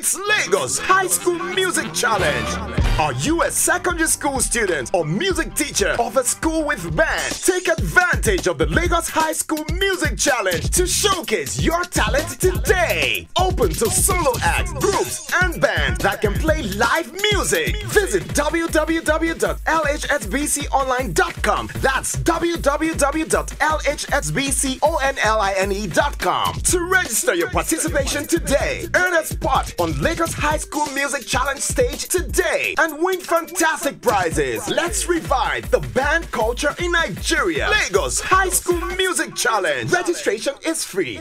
It's Lagos High School Music Challenge. Are you a secondary school student or music teacher of a school with band? Take advantage of the Lagos High School Music Challenge to showcase your talent today. Open to solo acts, groups, and bands that can play live music. Visit www.lhsbconline.com. That's www.lhsbconline.com to register your participation today. Earn a spot on Lagos High School Music Challenge stage today and win fantastic prizes. Let's revive the band culture in Nigeria. Lagos High School Music Challenge. Registration is free.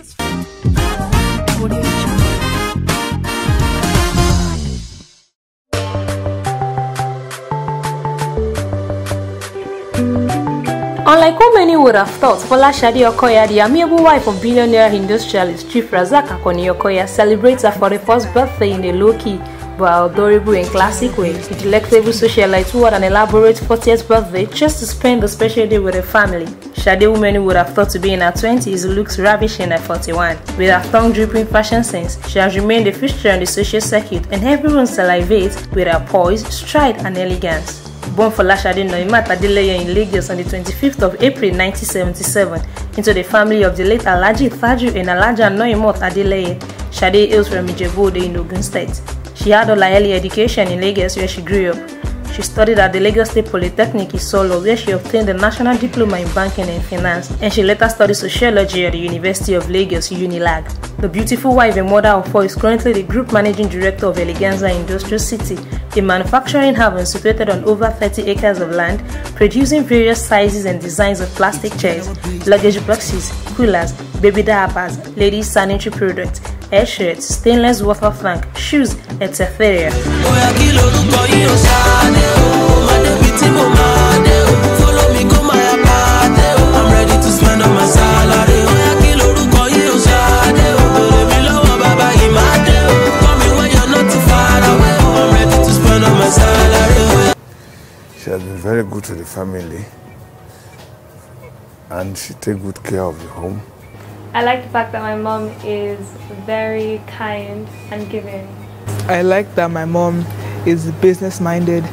Unlike what many would have thought, Folashade Okoya, the amiable wife of billionaire industrialist Chief Razak Akanni Okoya, celebrates her 41st birthday in a low-key but adorable and classic way. The delectable socialite who had an elaborate 40th birthday just to spend the special day with her family. Shade, who many would have thought to be in her 20s, looks ravishing at 41. With her tongue-dripping fashion sense, she has remained a fixture on the social circuit and everyone salivates with her poise, stride and elegance. Born for Lashade Noimat Adeleye in Lagos on the 25th of April 1977 into the family of the late Alhaji Thaju and Alhaja Noimot Adeleye, Shade hails from Ijebu in Ogun State. She had all her early education in Lagos where she grew up. She studied at the Lagos State Polytechnic Isolo where she obtained a national diploma in banking and finance and she later studied sociology at the University of Lagos Unilag. The beautiful wife and mother of four is currently the group managing director of Eleganza Industrial City, a manufacturing haven situated on over 30 acres of land, producing various sizes and designs of plastic chairs, luggage boxes, coolers, baby diapers, ladies sanitary products, air shirts, stainless water tank, shoes, etc. very good to the family and she take good care of the home. I like the fact that my mom is very kind and giving. I like that my mom is business minded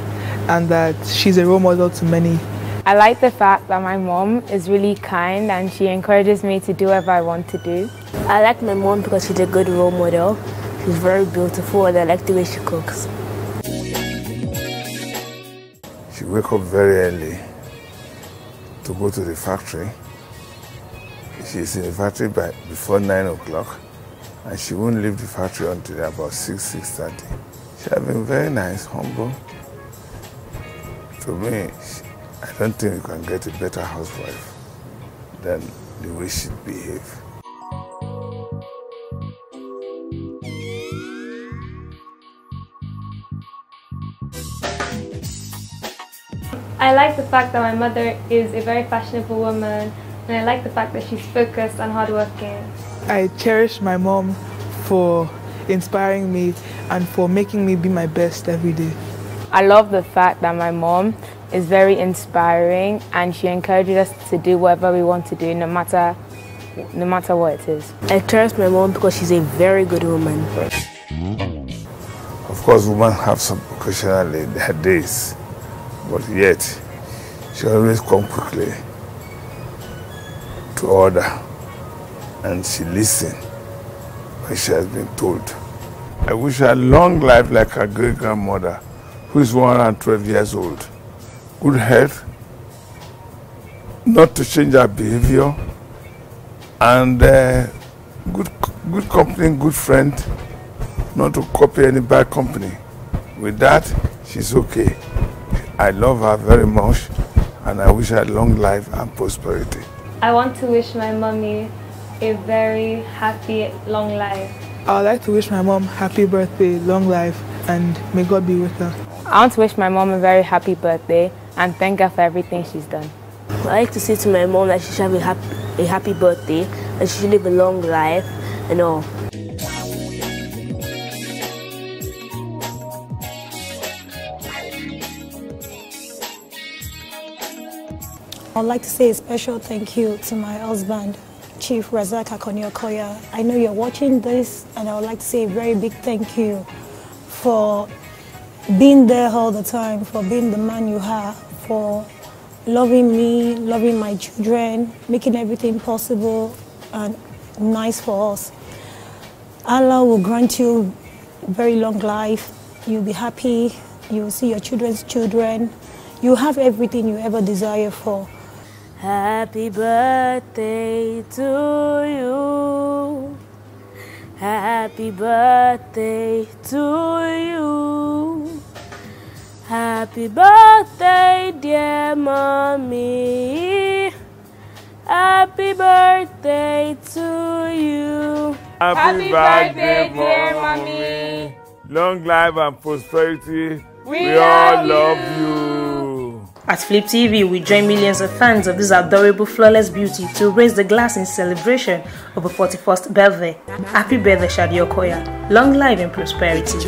and that she's a role model to many. I like the fact that my mom is really kind and she encourages me to do whatever I want to do. I like my mom because she's a good role model. She's very beautiful and I like the way she cooks. She wake up very early to go to the factory. She's in the factory by before nine o'clock, and she won't leave the factory until about six six thirty. She has been very nice, humble. To me, she, I don't think you can get a better housewife than the way she behave. I like the fact that my mother is a very fashionable woman and I like the fact that she's focused and hardworking. I cherish my mom for inspiring me and for making me be my best every day. I love the fact that my mom is very inspiring and she encourages us to do whatever we want to do no matter no matter what it is. I cherish my mom because she's a very good woman. Of course, women have some occasionally their days, but yet she always come quickly to order and she listen when she has been told. I wish her a long life like her great grandmother, who is 112 years old. Good health, not to change her behavior, and uh, good, good company, good friend, not to copy any bad company. With that, she's okay. I love her very much, and I wish her long life and prosperity. I want to wish my mommy a very happy, long life. I would like to wish my mom happy birthday, long life, and may God be with her. I want to wish my mom a very happy birthday and thank her for everything she's done. I like to say to my mom that she should have a happy, a happy birthday and she should live a long life and all. I'd like to say a special thank you to my husband, Chief Razak Akanni Okoya. I know you're watching this, and I would like to say a very big thank you for being there all the time, for being the man you are, for loving me, loving my children, making everything possible and nice for us. Allah will grant you very long life. You'll be happy. You'll see your children's children. You have everything you ever desire for. Happy birthday to you. Happy birthday to you. Happy birthday, dear mommy. Happy birthday to you. Happy, birthday, dear mommy. Long life and prosperity. We, all love you. At Flip TV, we join millions of fans of this adorable, flawless beauty to raise the glass in celebration of her 41st birthday. Happy birthday, Shade Okoya. Long life and prosperity.